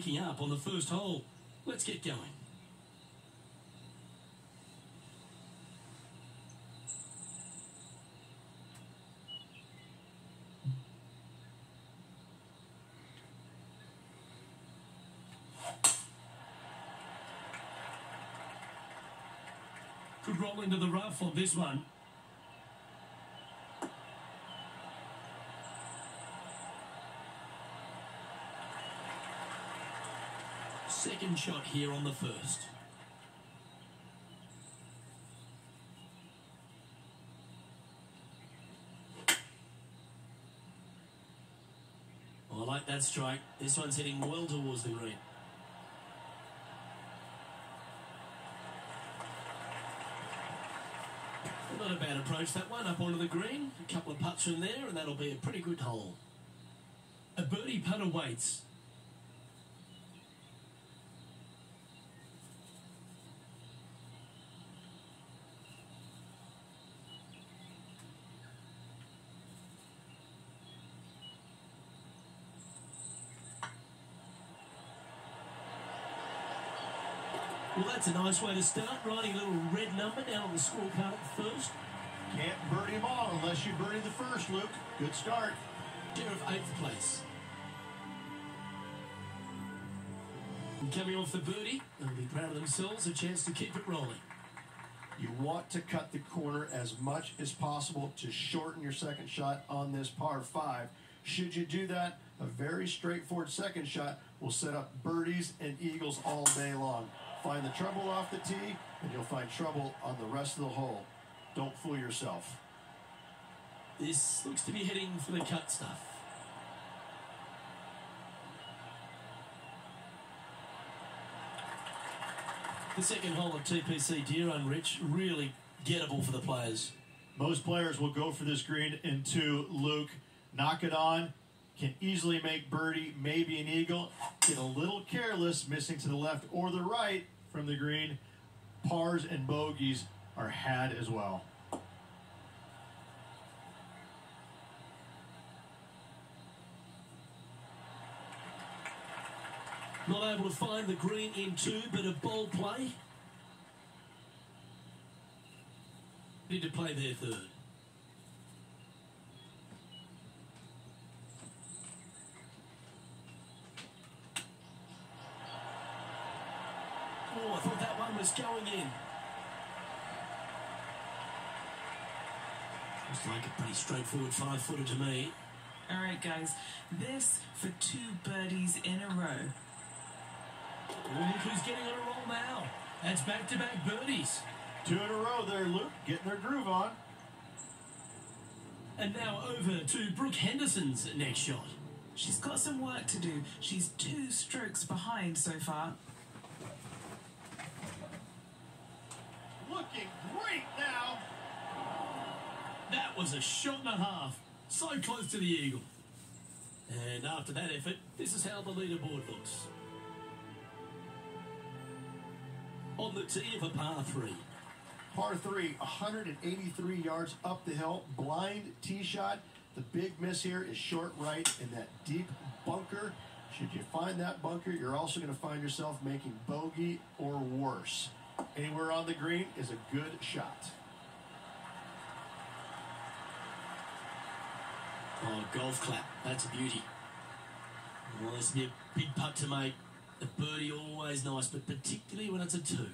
picking up on the first hole. Let's get going. Could roll into the rough on this one. Shot here on the first. Oh, I like that strike. This one's hitting well towards the green. Not a bad approach, that one, up onto the green. A couple of putts from there, and that'll be a pretty good hole. A birdie putt awaits. That's a nice way to start. Writing a little red number down on the scorecard at the first. Can't birdie them all unless you birdie the first, Luke. Good start. Sheriff eighth place. And coming off the birdie, they'll be proud of themselves, a chance to keep it rolling. You want to cut the corner as much as possible to shorten your second shot on this par five. Should you do that, a very straightforward second shot will set up birdies and eagles all day long. Find the trouble off the tee, and you'll find trouble on the rest of the hole. Don't fool yourself. This looks to be heading for the cut stuff. The second hole of TPC Deere Run, Rich, really gettable for the players. Most players will go for this green into Luke. Knock it on. Can easily make birdie, maybe an eagle. Get a little careless, missing to the left or the right from the green. Pars and bogeys are had as well. Not able to find the green in two, but a bold play. Need to play their third. Oh, I thought that one was going in. Looks like a pretty straightforward five footer to me. All right, guys. This for two birdies in a row. Look who's getting on a roll now. That's back to back birdies. Two in a row there, Luke. Getting their groove on. And now over to Brooke Henderson's next shot. She's got some work to do. She's two strokes behind so far. Looking great now. That was a shot and a half. So close to the eagle. And after that effort, this is how the leaderboard looks. On the tee of a par three. Par three, 183 yards up the hill. Blind tee shot. The big miss here is short right in that deep bunker. Should you find that bunker, you're also going to find yourself making bogey or worse. Anywhere on the green is a good shot. Oh, golf clap. That's a beauty. Well, be a big putt to make. A birdie always nice, but particularly when it's a two.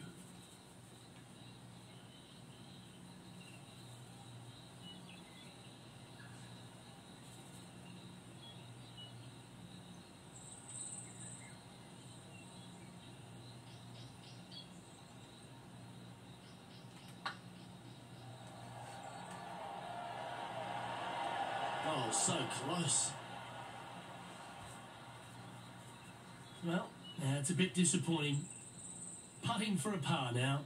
Oh, so close. Well, yeah, it's a bit disappointing. Putting for a par now.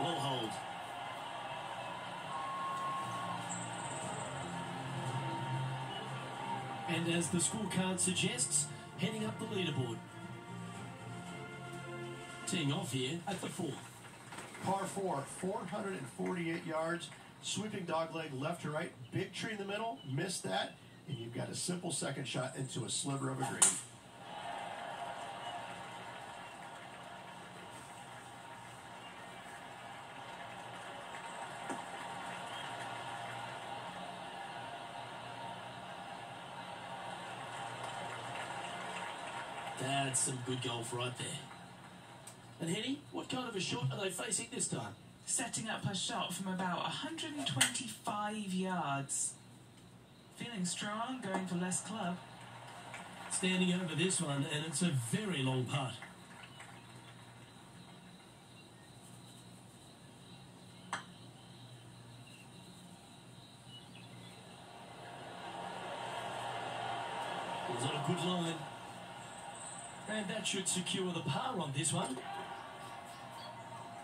Well hold. And as the scorecard suggests, heading up the leaderboard. Teeing off here at the fourth. Par four, 448 yards. Sweeping dog leg left to right. Big tree in the middle. Missed that. and you've got a simple second shot into a sliver of a green. That's some good golf right there. And Henni, what kind of a shot are they facing this time? Setting up her shot from about 125 yards. Feeling strong, going for less club. Standing over this one, and it's a very long putt. A good line. And that should secure the par on this one.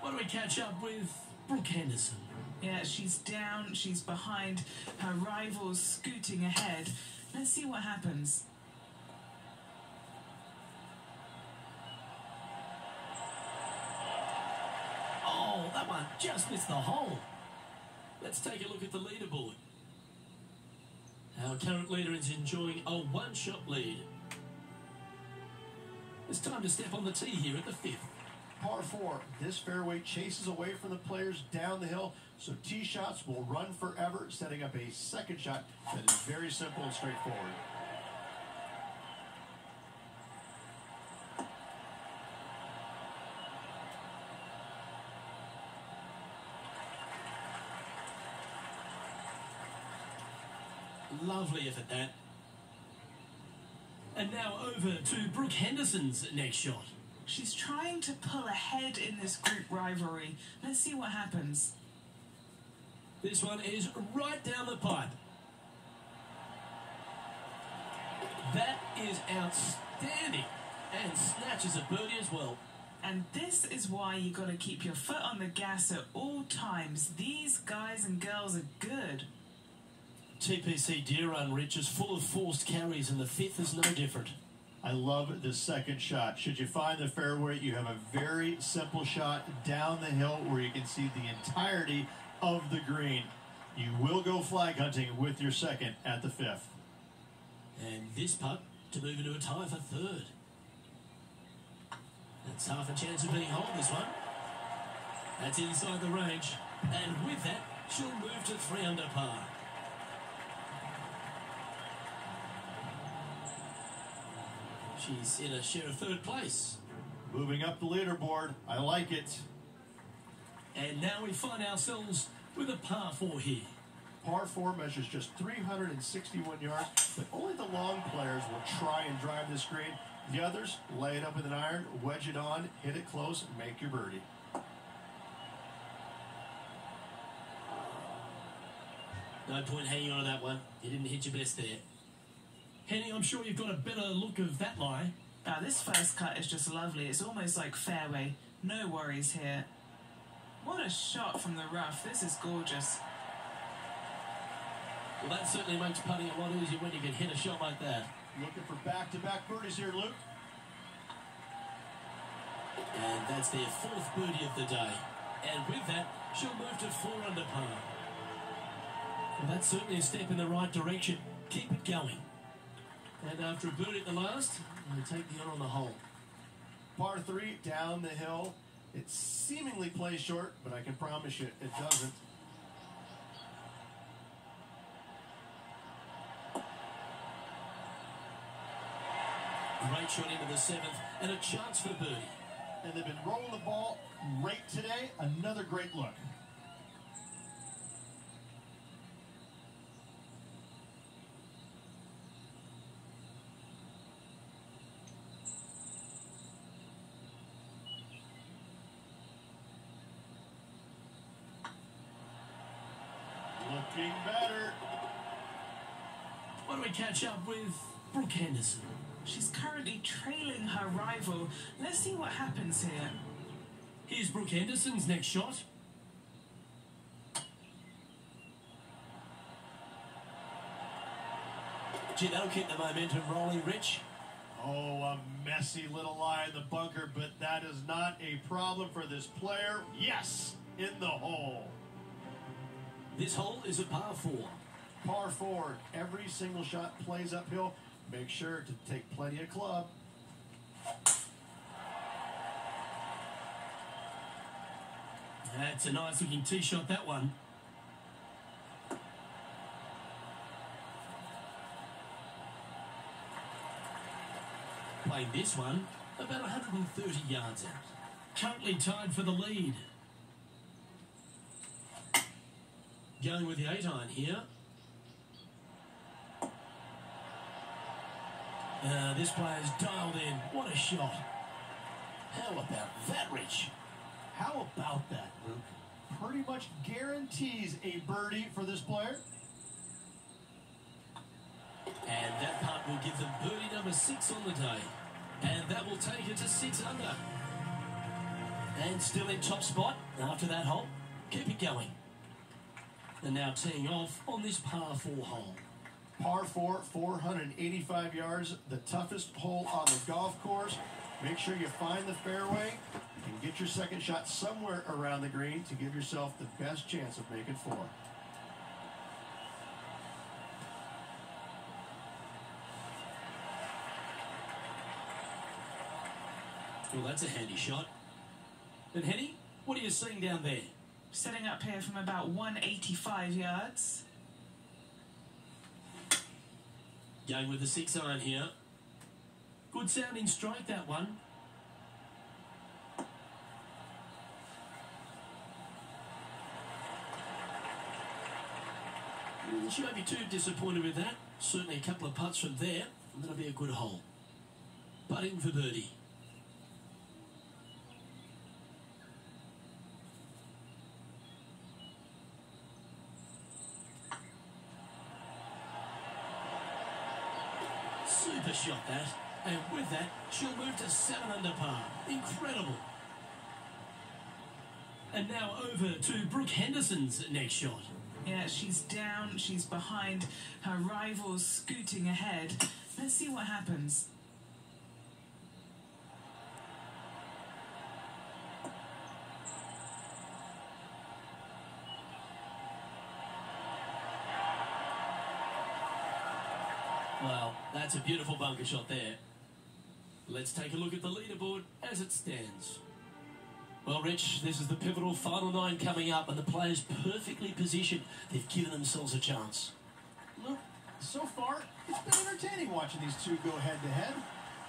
What do we catch up with Brooke Henderson? Yeah, she's down, she's behind, her rivals scooting ahead. Let's see what happens. Oh, that one just missed the hole. Let's take a look at the leaderboard. Our current leader is enjoying a one shot lead. It's time to step on the tee here at the fifth. Par four, this fairway chases away from the players down the hill, so tee shots will run forever, setting up a second shot that is very simple and straightforward. Lovely effort that. And now over to Brooke Henderson's next shot. She's trying to pull ahead in this group rivalry. Let's see what happens. This one is right down the pipe. That is outstanding. And snatches a birdie as well. And this is why you got to keep your foot on the gas at all times. These guys and girls are good. TPC Deere Run Rich is full of forced carries, and the fifth is no different. I love the second shot. Should you find the fairway, you have a very simple shot down the hill where you can see the entirety of the green. You will go flag hunting with your second at the fifth. And this putt to move into a tie for third. That's half a chance of being home this one. That's inside the range. And with that, she'll move to three under par. She's in a share of third place. Moving up the leaderboard, I like it. And now we find ourselves with a par four here. Par 4 measures just 361 yards, but only the long players will try and drive this green. The others lay it up with an iron, wedge it on, hit it close, make your birdie. No point hanging on to that one. You didn't hit your best there. Henni, I'm sure you've got a better look of that lie. Now, this first cut is just lovely. It's almost like fairway. No worries here. What a shot from the rough. This is gorgeous. Well, that certainly makes putting a lot easier when you can hit a shot like that. Looking for back-to-back birdies here, Luke. And that's their fourth birdie of the day. And with that, she'll move to four under par. Well, that's certainly a step in the right direction. Keep it going. And after a boot at the last, they take the on on the hole. Par 3 down the hill. It seemingly plays short, but I can promise you it doesn't. Great shot into the seventh, and a chance for birdie. And they've been rolling the ball right today. Another great look. Looking better. What do we catch up with Brooke Henderson? She's currently trailing her rival. Let's see what happens here. Here's Brooke Henderson's next shot. Gee, that'll keep the momentum rolling, Rich. Oh, a messy little lie in the bunker, but that is not a problem for this player. Yes, in the hole. This hole is a par four. Par four, every single shot plays uphill. Make sure to take plenty of club. Uh, That's a nice looking tee shot, that one. Playing this one about 130 yards out. Currently tied for the lead. Going with the 8 iron here. Uh, this player's dialed in. What a shot. How about that, Rich? How about that, Luke? Pretty much guarantees a birdie for this player. And that putt will give them birdie number six on the day. And that will take it to six under. And still in top spot after that hole. Keep it going. And now teeing off on this par four hole. Par four, 485 yards, the toughest hole on the golf course. Make sure you find the fairway and get your second shot somewhere around the green to give yourself the best chance of making four. Well, that's a handy shot. And Henni, what are you seeing down there? Setting up here from about 185 yards. Going with the six iron here. Good sounding strike, that one. Mm, She won't be too disappointed with that. Certainly a couple of putts from there, and that'll be a good hole. Putting for birdie. Super shot that. And with that, she'll move to seven under par. Incredible. And now over to Brooke Henderson's next shot. Yeah, she's down, she's behind, her rivals scooting ahead. Let's see what happens. That's a beautiful bunker shot there. Let's take a look at the leaderboard as it stands. Well, Rich, this is the pivotal final nine coming up, and the players perfectly positioned. They've given themselves a chance. Look, so far, it's been entertaining watching these two go head to head.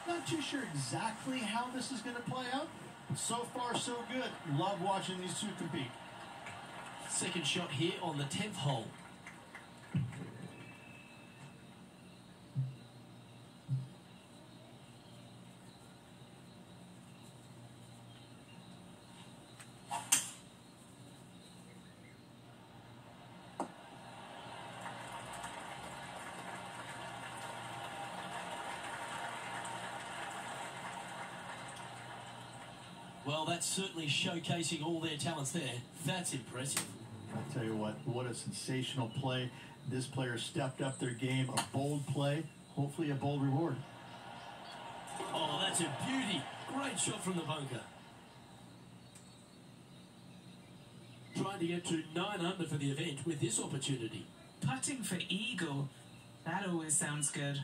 Not too sure exactly how this is going to play out, so far, so good. Love watching these two compete. Second shot here on the 10th hole. That's certainly showcasing all their talents there. That's impressive. I tell you what, what a sensational play. This player stepped up their game. A bold play, hopefully a bold reward. Oh, that's a beauty. Great shot from the bunker. Trying to get to nine under for the event with this opportunity. Putting for eagle. That always sounds good.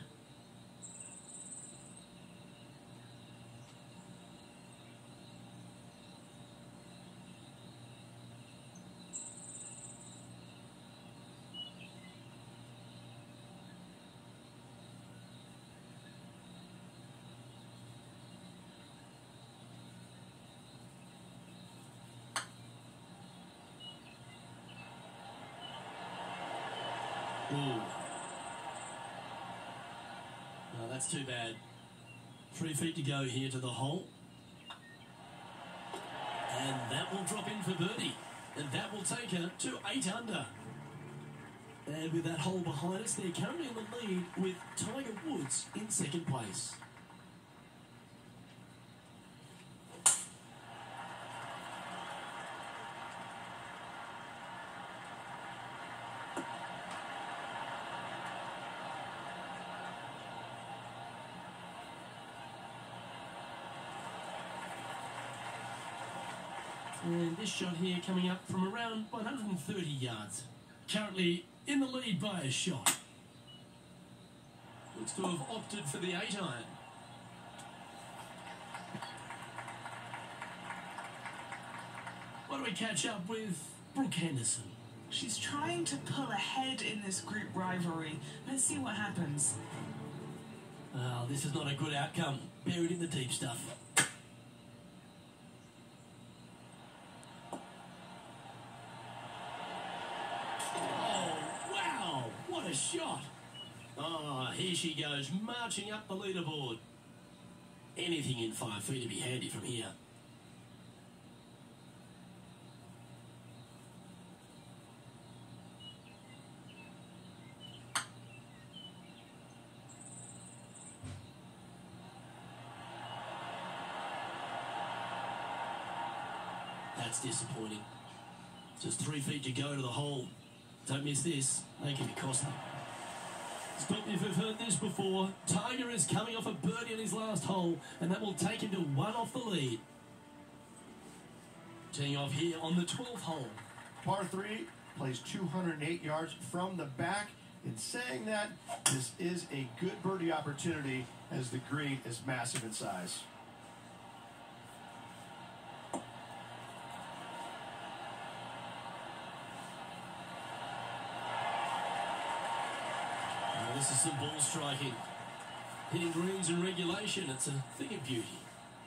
Ooh. No, that's too bad. Three feet to go here to the hole. And that will drop in for birdie. And that will take her to eight under. And with that hole behind us, they're currently in the lead with Tiger Woods in second place. Shot here coming up from around 130 yards. Currently in the lead by a shot. Looks to have opted for the 8 iron. Why do we catch up with Brooke Henderson? She's trying to pull ahead in this group rivalry. Let's see what happens. Oh, this is not a good outcome. Buried in the deep stuff. Oh, wow! A shot! Oh, here she goes, marching up the leaderboard. Anything in five feet to be handy from here. That's disappointing. Just three feet to go to the hole. Don't miss this. They can be costly. Stop me if you've heard this before. Tiger is coming off a birdie on his last hole, and that will take him to one off the lead. Teeing off here on the 12th hole. Par 3 plays 208 yards from the back. In saying that, this is a good birdie opportunity as the green is massive in size. Some ball striking. Hitting greens in regulation, it's a thing of beauty.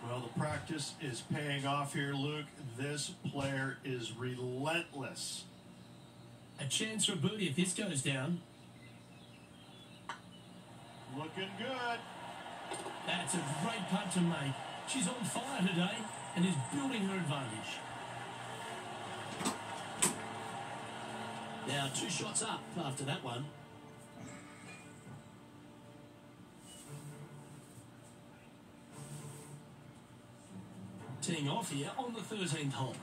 Well, the practice is paying off here, Luke. This player is relentless. A chance for a birdie if this goes down. Looking good. That's a great putt to make. She's on fire today and is building her advantage. Now two shots up after that one. Teeing off here on the 13th hole.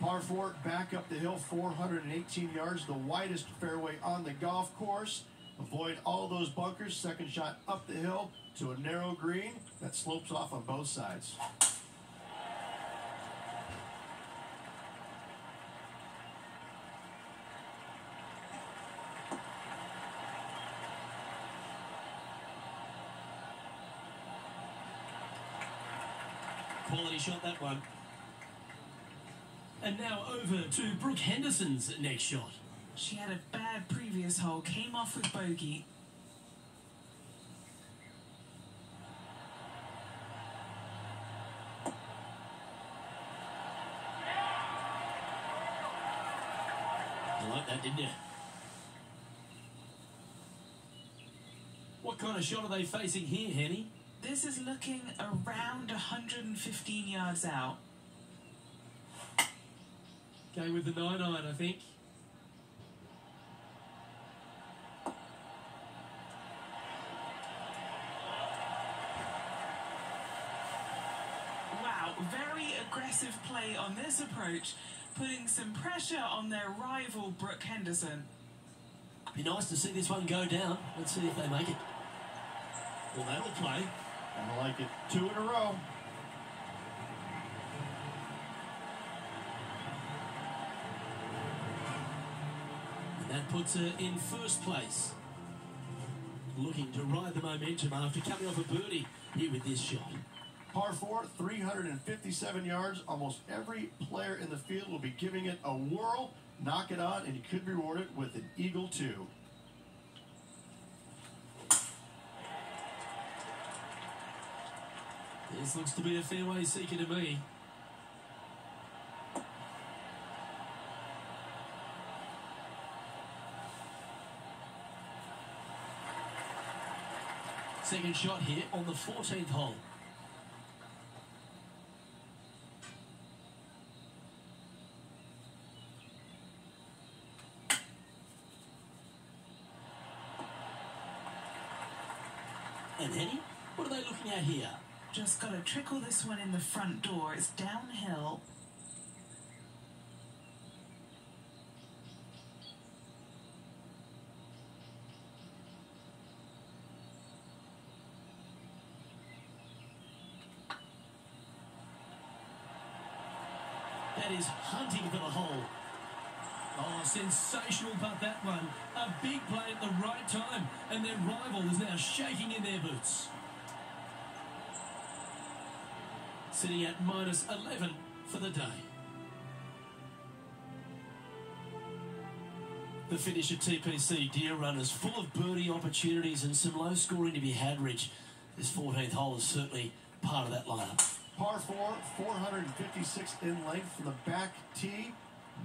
Par 4, back up the hill, 418 yards, the widest fairway on the golf course. Avoid all those bunkers. Second shot up the hill to a narrow green that slopes off on both sides. Shot that one. And now over to Brooke Henderson's next shot. She had a bad previous hole, came off with bogey. You like that, didn't you? What kind of shot are they facing here, Henni? This is looking around 115 yards out. Going with the 9 iron, I think. Wow, very aggressive play on this approach, putting some pressure on their rival Brooke Henderson. Be nice to see this one go down. Let's see if they make it. Well, that'll play. I like it. Two in a row. And that puts her in first place. Looking to ride the momentum after coming off a birdie here with this shot. Par 4, 357 yards. Almost every player in the field will be giving it a whirl. Knock it on, and you could be rewarded with an Eagle 2. This looks to be a fairway seeker to me. Second shot here on the 14th hole. And Henni, what are they looking at here? Just got to trickle this one in the front door. It's downhill. That is hunting for the hole. Oh, sensational putt that one. A big play at the right time, and their rival is now shaking in their boots. Sitting at minus 11 for the day. The finish at TPC Deere Run is full of birdie opportunities and some low scoring to be had, Rich. This 14th hole is certainly part of that lineup. Par 4, 456 in length from the back tee.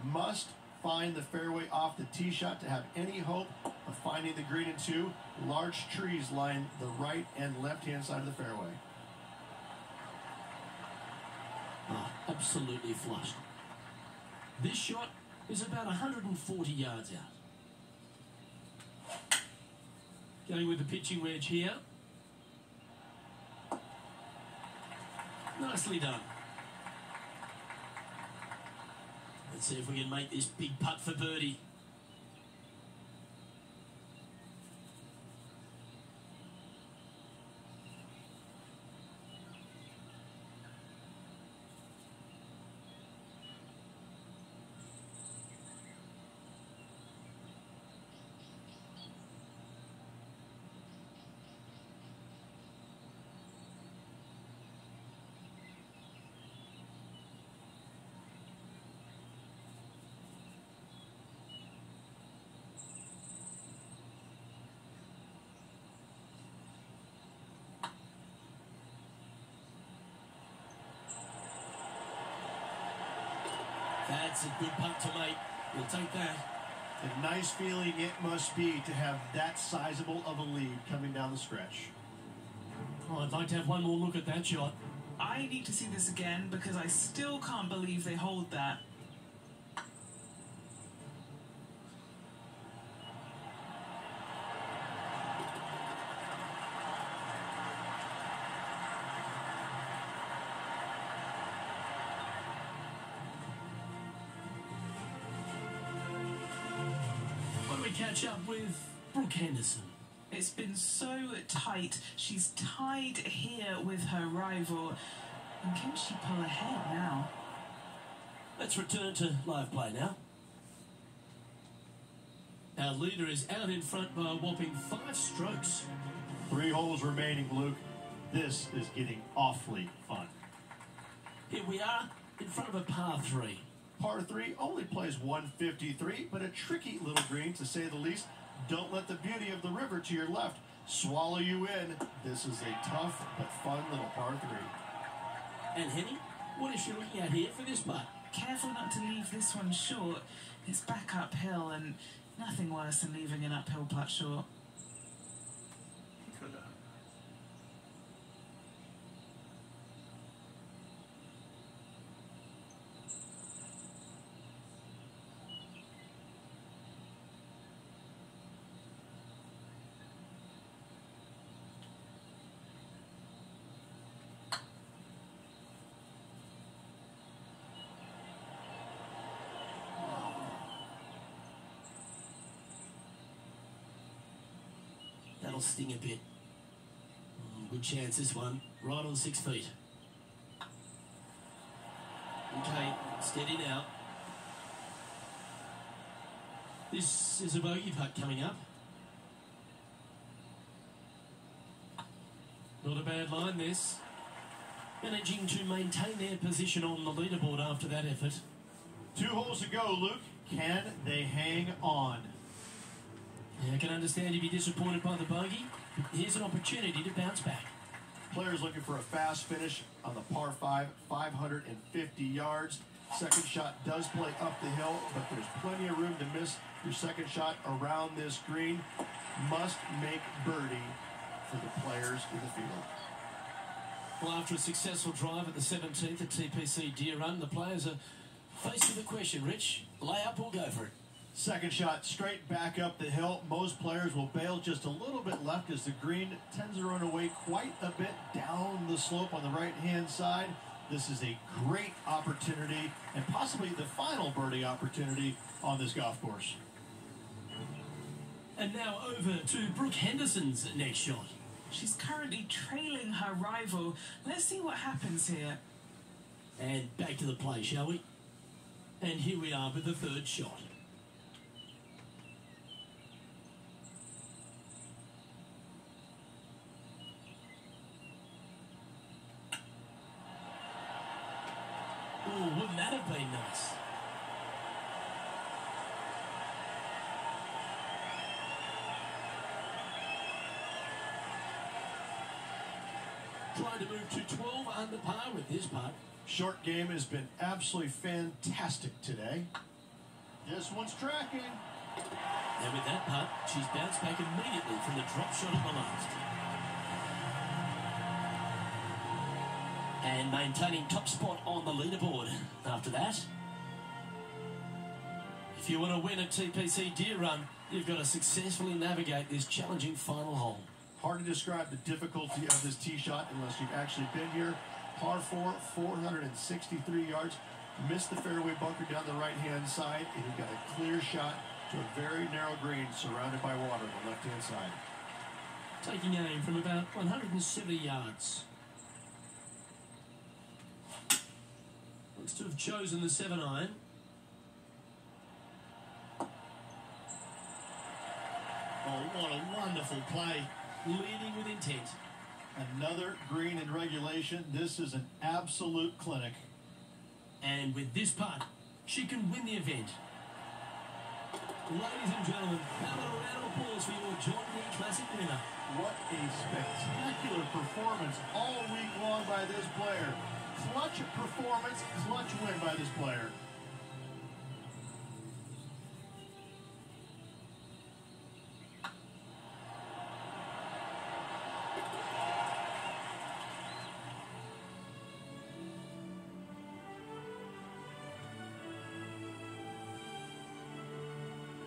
Must find the fairway off the tee shot to have any hope of finding the green in two. Large trees line the right and left hand side of the fairway. Oh, absolutely flushed. This shot is about 140 yards out. Going with the pitching wedge here. Nicely done. Let's see if we can make this big putt for birdie. That's a good putt to make. We'll take that. A nice feeling it must be to have that sizable of a lead coming down the stretch. Oh, I'd like to have one more look at that shot. I need to see this again because I still can't believe they hold that. Tight. She's tied here with her rival. And can she pull ahead now? Let's return to live play now. Our leader is out in front by a whopping five strokes. Three holes remaining, Luke. This is getting awfully fun. Here we are in front of a par three. Par 3 only plays 153, but a tricky little green to say the least. Don't let the beauty of the river to your left swallow you in. This is a tough but fun little par 3. And Henni, what is she looking at here for this putt? Careful not to leave this one short. It's back uphill and nothing worse than leaving an uphill putt short. Sting a bit. Mm, Good chance this one. Right on six feet. Okay, steady now. This is a bogey putt coming up. Not a bad line, this. Managing to maintain their position on the leaderboard after that effort. Two holes to go, Luke. Can they hang on? Yeah, I can understand you'd be disappointed by the bogey. but Here's an opportunity to bounce back. Players looking for a fast finish on the par 5, 550 yards. Second shot does play up the hill, but there's plenty of room to miss your second shot around this green. Must make birdie for the players in the field. Well, after a successful drive at the 17th at TPC Deere Run, the players are faced with a question, Rich. Lay up or go for it? Second shot straight back up the hill. Most players will bail just a little bit left as the green tends to run away quite a bit down the slope on the right hand side. This is a great opportunity and possibly the final birdie opportunity on this golf course. And now over to Brooke Henderson's next shot. She's currently trailing her rival. Let's see what happens here. And back to the play, shall we? And here we are with the third shot. Oh, wouldn't that have been nice? Trying to move to 12 under par with this putt. Short game has been absolutely fantastic today. This one's tracking. And with that putt, she's bounced back immediately from the drop shot at the last. And maintaining top spot on the leaderboard after that. If you want to win at TPC Deere Run, you've got to successfully navigate this challenging final hole. Hard to describe the difficulty of this tee shot unless you've actually been here. Par 4, 463 yards. Missed the fairway bunker down the right hand side, and you've got a clear shot to a very narrow green surrounded by water on the left hand side. Taking aim from about 170 yards. Looks to have chosen the 7 iron. Oh, what a wonderful play. Leading with intent. Another green in regulation. This is an absolute clinic. And with this putt, she can win the event. Ladies and gentlemen, about a round of applause for your John Deere Classic winner? What a spectacular performance all week long by this player. Clutch performance, clutch win by this player.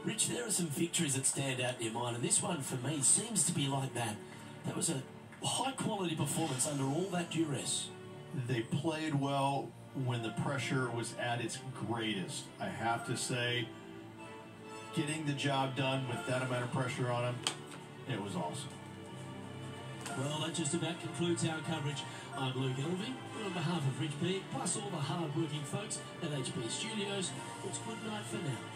Rich, there are some victories that stand out in your mind, and this one for me seems to be like that. That was a high quality performance under all that duress. They played well when the pressure was at its greatest. I have to say, getting the job done with that amount of pressure on them, it was awesome. Well, that just about concludes our coverage. I'm Luke Elvy, on behalf of Rich P, plus all the hard working folks at HB Studios, it's good night for now.